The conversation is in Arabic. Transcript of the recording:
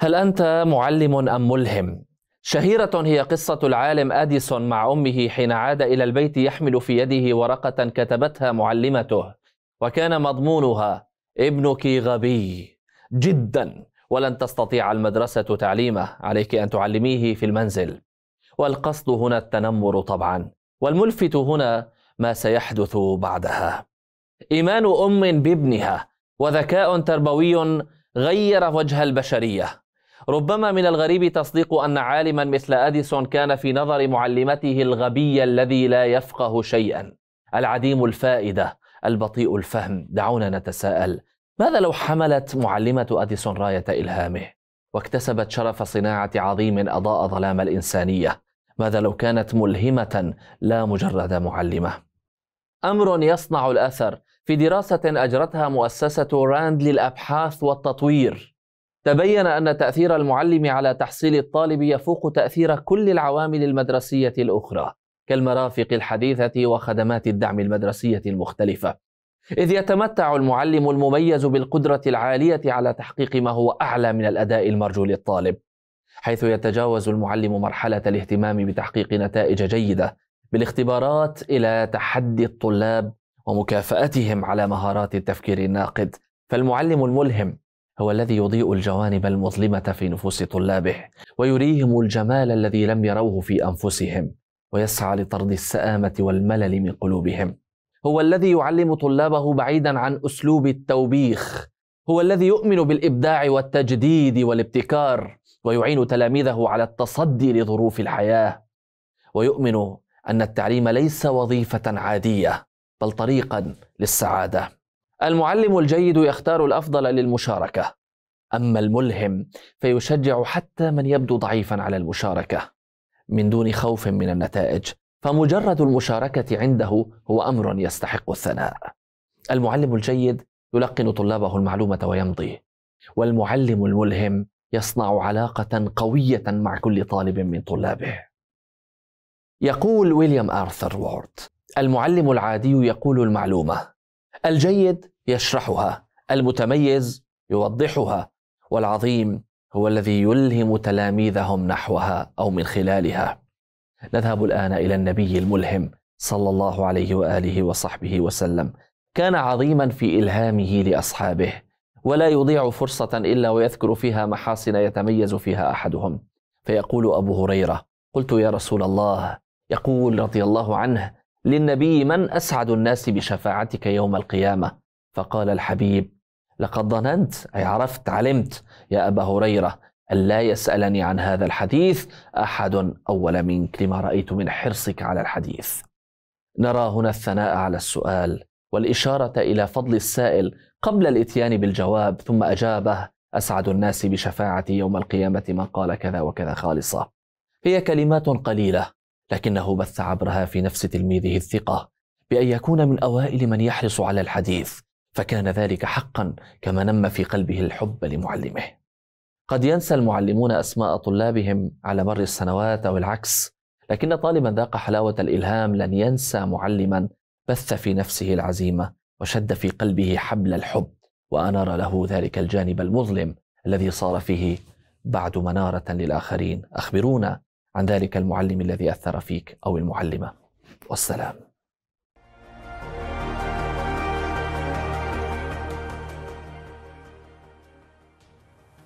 هل أنت معلم أم ملهم؟ شهيرة هي قصة العالم أديسون مع أمه حين عاد إلى البيت يحمل في يده ورقة كتبتها معلمته وكان مضمونها ابنك غبي جدا ولن تستطيع المدرسة تعليمه عليك أن تعلميه في المنزل. والقصد هنا التنمر طبعا والملفت هنا ما سيحدث بعدها. إيمان أم بابنها وذكاء تربوي غير وجه البشرية. ربما من الغريب تصديق أن عالما مثل أديسون كان في نظر معلمته الغبي الذي لا يفقه شيئا. العديم الفائدة البطيء الفهم. دعونا نتساءل ماذا لو حملت معلمة أديسون راية إلهامه؟ واكتسبت شرف صناعة عظيم أضاء ظلام الإنسانية. ماذا لو كانت ملهمة لا مجرد معلمة؟ أمر يصنع الأثر. في دراسة أجرتها مؤسسة راند للأبحاث والتطوير. تبين أن تأثير المعلم على تحصيل الطالب يفوق تأثير كل العوامل المدرسية الأخرى كالمرافق الحديثة وخدمات الدعم المدرسية المختلفة. إذ يتمتع المعلم المميز بالقدرة العالية على تحقيق ما هو أعلى من الأداء المرجو للطالب حيث يتجاوز المعلم مرحلة الاهتمام بتحقيق نتائج جيدة بالاختبارات إلى تحدي الطلاب ومكافأتهم على مهارات التفكير الناقد. فالمعلم الملهم هو الذي يضيء الجوانب المظلمة في نفوس طلابه ويريهم الجمال الذي لم يروه في أنفسهم ويسعى لطرد السآمة والملل من قلوبهم. هو الذي يعلم طلابه بعيدا عن أسلوب التوبيخ. هو الذي يؤمن بالإبداع والتجديد والابتكار ويعين تلاميذه على التصدي لظروف الحياة. ويؤمن أن التعليم ليس وظيفة عادية بل طريقا للسعادة. المعلم الجيد يختار الأفضل للمشاركة أما الملهم فيشجع حتى من يبدو ضعيفا على المشاركة. من دون خوف من النتائج فمجرد المشاركة عنده هو أمر يستحق الثناء. المعلم الجيد يلقن طلابه المعلومة ويمضي والمعلم الملهم يصنع علاقة قوية مع كل طالب من طلابه. يقول ويليام آرثر وورد المعلم العادي يقول المعلومة الجيد يشرحها. المتميز يوضحها والعظيم هو الذي يلهم تلاميذهم نحوها أو من خلالها. نذهب الآن إلى النبي الملهم صلى الله عليه وآله وصحبه وسلم. كان عظيما في إلهامه لأصحابه ولا يضيع فرصة إلا ويذكر فيها محاسن يتميز فيها أحدهم. فيقول أبو هريرة قلت يا رسول الله يقول رضي الله عنه للنبي من أسعد الناس بشفاعتك يوم القيامة؟ فقال الحبيب لقد ظننت أي عرفت علمت يا أبا هريرة أن لا يسألني عن هذا الحديث أحد أول منك لما رأيت من حرصك على الحديث. نرى هنا الثناء على السؤال والإشارة إلى فضل السائل قبل الإتيان بالجواب ثم أجابه أسعد الناس بشفاعتي يوم القيامة من قال كذا وكذا خالصة. هي كلمات قليلة لكنه بث عبرها في نفس تلميذه الثقة بأن يكون من أوائل من يحرص على الحديث. فكان ذلك حقا كما نم في قلبه الحب لمعلمه. قد ينسى المعلمون أسماء طلابهم على مر السنوات أو العكس لكن طالبا ذاق حلاوة الإلهام لن ينسى معلما بث في نفسه العزيمة وشد في قلبه حبل الحب وأنار له ذلك الجانب المظلم الذي صار فيه بعد منارة للآخرين. أخبرونا عن ذلك المعلم الذي أثر فيك أو المعلمة. والسلام.